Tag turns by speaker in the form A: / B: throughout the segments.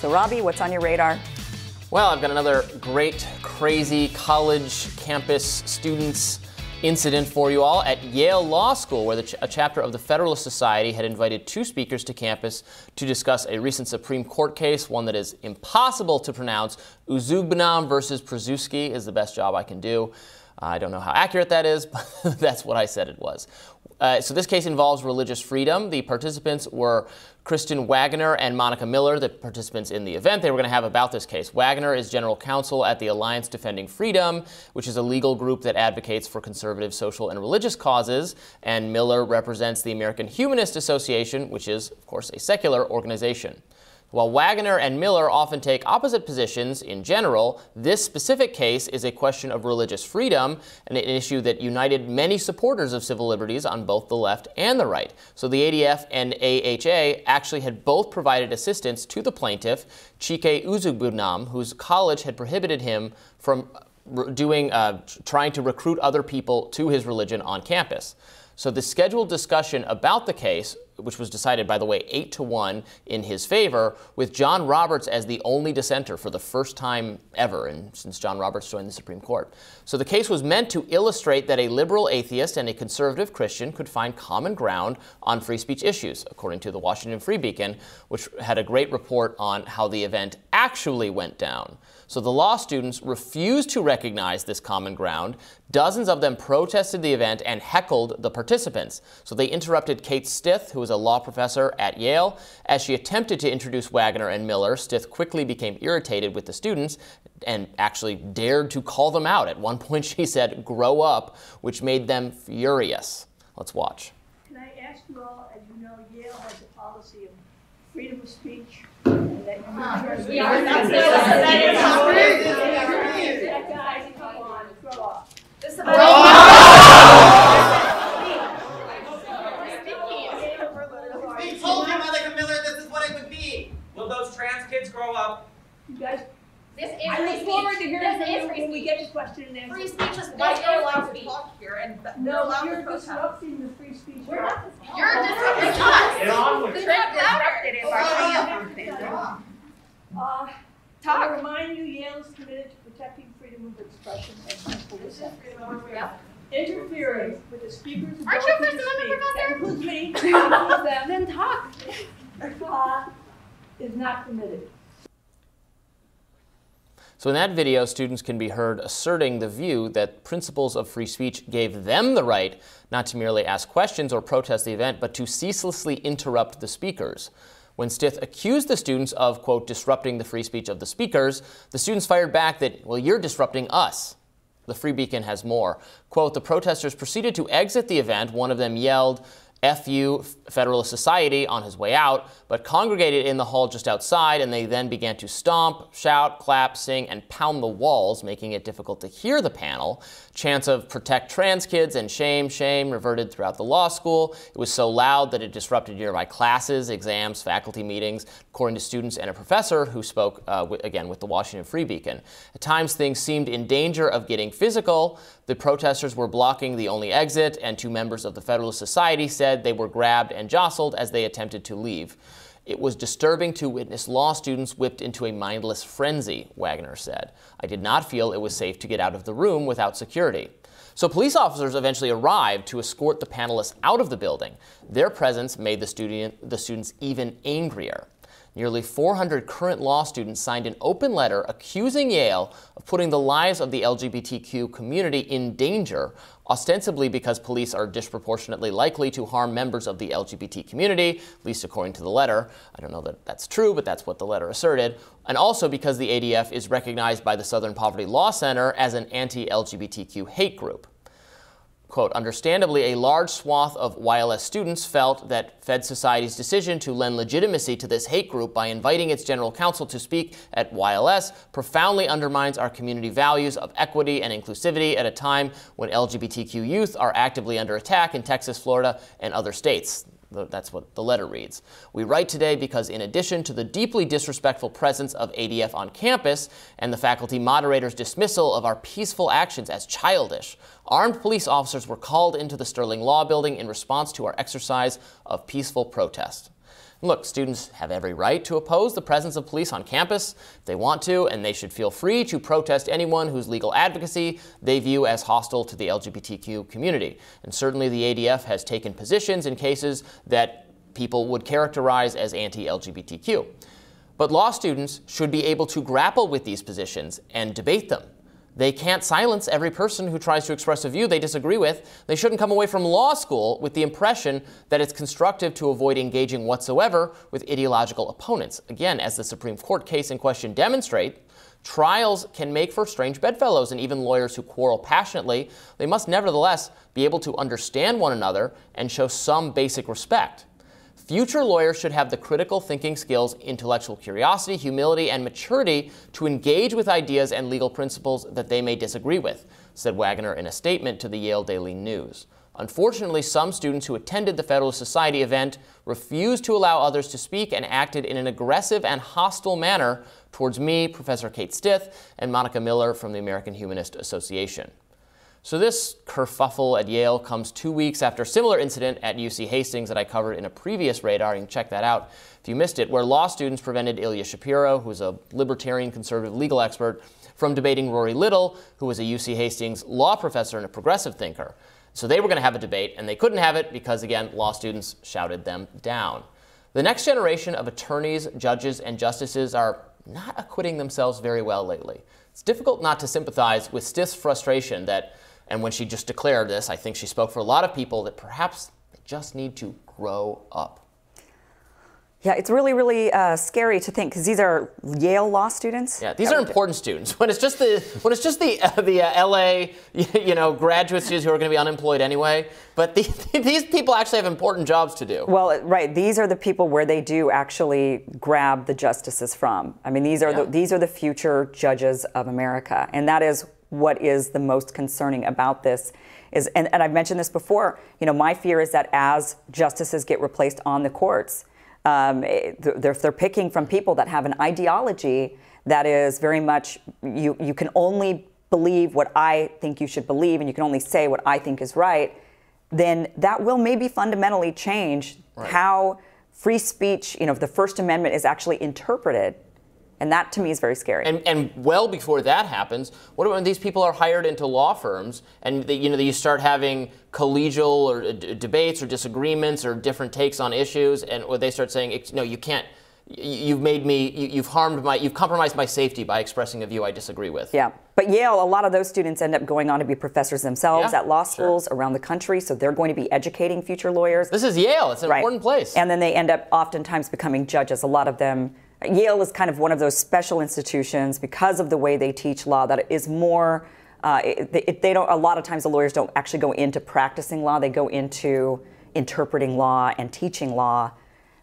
A: So, Robby, what's on your radar?
B: Well, I've got another great, crazy college campus students incident for you all at Yale Law School, where ch a chapter of the Federalist Society had invited two speakers to campus to discuss a recent Supreme Court case, one that is impossible to pronounce. Uzuegbunam versus Preczewski is the best job I can do. I don't know how accurate that is, but that's what I said it was. Uh, so this case involves religious freedom. The participants were Kristen Waggoner and Monica Miller, the participants in the event they were going to have about this case. Waggoner is general counsel at the Alliance Defending Freedom, which is a legal group that advocates for conservative social and religious causes, and Miller represents the American Humanist Association, which is, of course, a secular organization. While Waggoner and Miller often take opposite positions in general, this specific case is a question of religious freedom and an issue that united many supporters of civil liberties on both the left and the right. So the ADF and AHA actually had both provided assistance to the plaintiff, Chike Uzuegbunam, whose college had prohibited him from doing, uh, trying to recruit other people to his religion on campus. So the scheduled discussion about the case, which was decided, by the way, 8 to 1 in his favor, with John Roberts as the only dissenter for the first time ever and since John Roberts joined the Supreme Court. So the case was meant to illustrate that a liberal atheist and a conservative Christian could find common ground on free speech issues, according to the Washington Free Beacon, which had a great report on how the event actually went down. So the law students refused to recognize this common ground. Dozens of them protested the event and heckled the participants. So they interrupted Kate Stith, who was a law professor at Yale. As she attempted to introduce Waggoner and Miller, Stith quickly became irritated with the students and actually dared to call them out. At one point, she said, grow up, which made them furious. Let's watch.
C: Can I ask you all, as you know, Yale has a policy of freedom of speech yeah, that's Guys, come on, grow up. This
D: We told you, Monica Miller, this is what it would be.
E: Will those trans kids grow up?
C: You guys,
F: This is
C: I
F: free
C: look forward to hearing
F: This
C: from
F: is
C: you
F: free
C: when we get to question and answer.
F: Free speech is
G: Why
F: this
G: you're allowed to
F: speech.
G: talk here and
C: No, you're disrupting the free speech.
F: We're not. You're disrupting us.
E: Get on with
F: This
E: it.
F: is not louder.
C: Uh, I
F: Talk.
C: remind you, Yale is committed to protecting freedom of expression and peaceful dissent.
F: Yep.
C: Interfering with the speaker's
F: Aren't you a First Amendment professor?
C: includes me, includes them,
F: Then talk.
C: uh, is not permitted.
B: So in that video, students can be heard asserting the view that principles of free speech gave them the right not to merely ask questions or protest the event, but to ceaselessly interrupt the speakers. When Stith accused the students of, quote, disrupting the free speech of the speakers, the students fired back that, well, you're disrupting us. The Free Beacon has more. Quote, the protesters proceeded to exit the event. One of them yelled, FU Federalist Society on his way out, but congregated in the hall just outside, and they then began to stomp, shout, clap, sing, and pound the walls, making it difficult to hear the panel. Chants of protect trans kids and shame, shame reverted throughout the law school. It was so loud that it disrupted nearby classes, exams, faculty meetings, according to students and a professor who spoke, uh, again, with the Washington Free Beacon. At times, things seemed in danger of getting physical. The protesters were blocking the only exit, and two members of the Federalist Society said they were grabbed and jostled as they attempted to leave. It was disturbing to witness law students whipped into a mindless frenzy, Waggoner said. I did not feel it was safe to get out of the room without security. So police officers eventually arrived to escort the panelists out of the building. Their presence made the, student, the students even angrier. Nearly 400 current law students signed an open letter accusing Yale of putting the lives of the LGBTQ community in danger, ostensibly because police are disproportionately likely to harm members of the LGBT community, at least according to the letter. I don't know that that's true, but that's what the letter asserted. And also because the ADF is recognized by the Southern Poverty Law Center as an anti LGBTQ hate group. Quote, understandably, a large swath of YLS students felt that Fed Society's decision to lend legitimacy to this hate group by inviting its general counsel to speak at YLS profoundly undermines our community values of equity and inclusivity at a time when LGBTQ youth are actively under attack in Texas, Florida, and other states. That's what the letter reads. We write today because, in addition to the deeply disrespectful presence of ADF on campus and the faculty moderator's dismissal of our peaceful actions as childish, armed police officers were called into the Sterling Law Building in response to our exercise of peaceful protest. Look, students have every right to oppose the presence of police on campus if they want to, and they should feel free to protest anyone whose legal advocacy they view as hostile to the LGBTQ community. And certainly the ADF has taken positions in cases that people would characterize as anti LGBTQ. But law students should be able to grapple with these positions and debate them. They can't silence every person who tries to express a view they disagree with. They shouldn't come away from law school with the impression that it's constructive to avoid engaging whatsoever with ideological opponents. Again, as the Supreme Court case in question demonstrate, trials can make for strange bedfellows and even lawyers who quarrel passionately. They must nevertheless be able to understand one another and show some basic respect. Future lawyers should have the critical thinking skills, intellectual curiosity, humility, and maturity to engage with ideas and legal principles that they may disagree with, said Waggoner in a statement to the Yale Daily News. Unfortunately, some students who attended the Federalist Society event refused to allow others to speak and acted in an aggressive and hostile manner towards me, Professor Kate Stith, and Monica Miller from the American Humanist Association. So this kerfuffle at Yale comes two weeks after a similar incident at UC Hastings that I covered in a previous radar. You can check that out if you missed it, where law students prevented Ilya Shapiro, who's a libertarian conservative legal expert, from debating Rory Little, who was a UC Hastings law professor and a progressive thinker. So they were going to have a debate, and they couldn't have it because, again, law students shouted them down. The next generation of attorneys, judges, and justices are not acquitting themselves very well lately. It's difficult not to sympathize with Stith's frustration that and when she just declared this, I think she spoke for a lot of people that perhaps they just need to grow up.
A: Yeah, it's really, really uh, scary to think because these are Yale law students.
B: Yeah, these are important students. When it's just the when it's just the uh, the uh, LA you know graduate students who are going to be unemployed anyway. But the, these people actually have important jobs to do.
A: Well, right. These are the people where they do actually grab the justices from. I mean, these are
B: Yeah.
A: the these are the future judges of America, and that is what is the most concerning about this. Is and, and I've mentioned this before. You know, my fear is that as justices get replaced on the courts um, they're, they're picking from people that have an ideology that is very much you, you can only believe what I think you should believe and you can only say what I think is right, then that will maybe fundamentally change how free speech, you know, the First Amendment is actually interpreted. And that to me is very scary.
B: And, and well before that happens, what about when these people are hired into law firms and they, you know you start having collegial or d- debates or disagreements or different takes on issues, and or they start saying, "Ex- no, you can't. You've made me. you- You've harmed my. You've compromised my safety by expressing a view I disagree with.
A: Yeah. But Yale, a lot of those students end up going on to be professors themselves
B: Yeah,
A: at law
B: sure.
A: schools around the country. So they're going to be educating future lawyers.
B: This is Yale. It's an
A: Right.
B: important place.
A: And then they end up oftentimes becoming judges. A lot of them, Yale is kind of one of those special institutions because of the way they teach law that is more. Uh, it- they don't. A lot of times, the lawyers don't actually go into practicing law. They go into interpreting law and teaching law,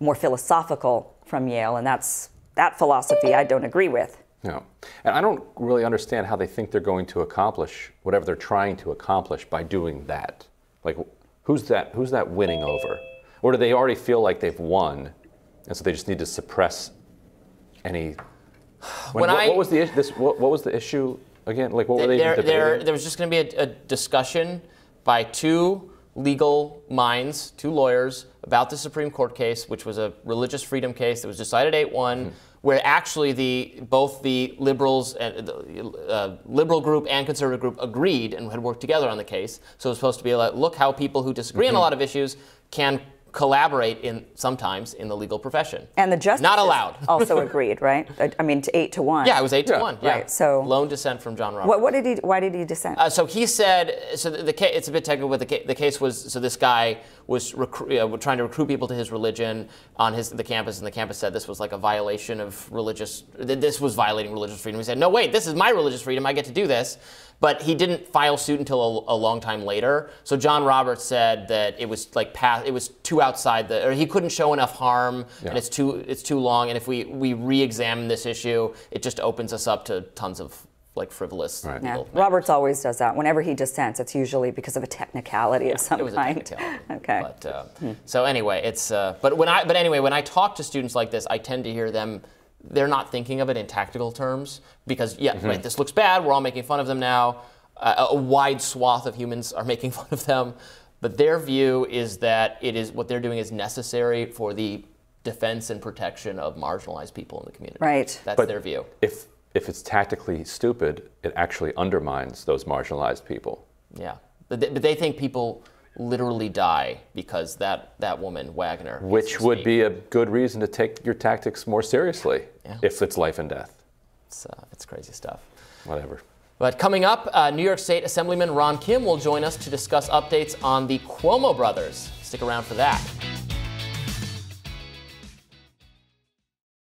A: more philosophical from Yale, and that's that philosophy I don't agree with.
G: No. And I don't really understand how they think they're going to accomplish whatever they're trying to accomplish by doing that. Like, who's that? Who's that winning over? Or do they already feel like they've won, and so they just need to suppress any? When,
B: When
G: what,
B: I-
G: what was the is- this? What, what was the issue again? Like, what were they
B: there,
G: debating?
B: there, there was just going to be a, a discussion by two legal minds, two lawyers, about the Supreme Court case, which was a religious freedom case that was decided 8 one where actually the both the liberals and the uh, liberal group and conservative group agreed and had worked together on the case. So it was supposed to be like, look how people who disagree on a lot of issues can collaborate in sometimes in the legal profession.
A: And the justices
B: not allowed.
A: also agreed, right? I- I mean, to eight to one.
B: yeah, it was eight to one. Yeah.
A: Right, so-
B: lone dissent from John Roberts.
A: What, what did he? Why did he dissent?
B: Uh, so he said, so the, the case, it's a bit technical, but the, the case was, so this guy was recru- uh, trying to recruit people to his religion on his the campus, and the campus said this was like a violation of religious, this was violating religious freedom. He said, no, wait, this is my religious freedom, I get to do this. But he didn't file suit until a, a long time later. So John Roberts said that it was like past, it was too outside the, or he couldn't show enough harm,
G: Yeah.
B: and it's too, it's too long. And if we we re-examine this issue, it just opens us up to tons of like frivolous
G: Right.
A: yeah. Roberts always does that. Whenever he dissents, it's usually because of a technicality of some
B: it was
A: kind.
B: a technicality.
A: okay.
B: But uh, so anyway, it's uh, but when I but anyway, when I talk to students like this, I tend to hear them. They're not thinking of it in tactical terms because yeah, right. This looks bad. We're all making fun of them now. Uh, a wide swath of humans are making fun of them, but their view is that it is what they're doing is necessary for the defense and protection of marginalized people in the community.
A: Right.
B: That's
G: But-
B: their view.
G: If if it's tactically stupid, it actually undermines those marginalized people.
B: Yeah. But they, but they think people literally die because that, that woman, Wagner.
G: Which would be a good reason to take your tactics more seriously
B: Yeah.
G: if it's life and death.
B: It's, uh, it's crazy stuff.
G: Whatever.
B: But coming up, uh, New York State Assemblyman Ron Kim will join us to discuss updates on the Cuomo brothers. Stick around for that.